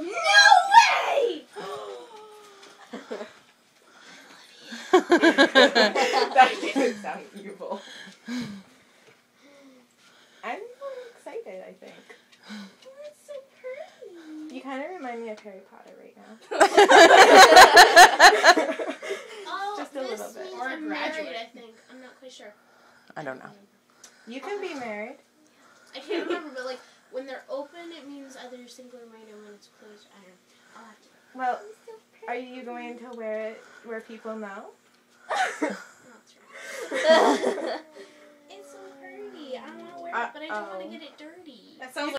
No way! that didn't sound evil. I'm excited, I think. That's so pretty. You kind of remind me of Harry Potter right now. Oh, Just a little bit. Or a I'm married. I think. I'm not quite sure. I don't know. You can be married. I can't remember, but like when they're open, it means either you're single or married, and when it's closed, I don't. I'll have to. Well, are you going to wear it where people know? I'm not sure. It's so pretty. I want to wear it, but I don't want to get it dirty. That sounds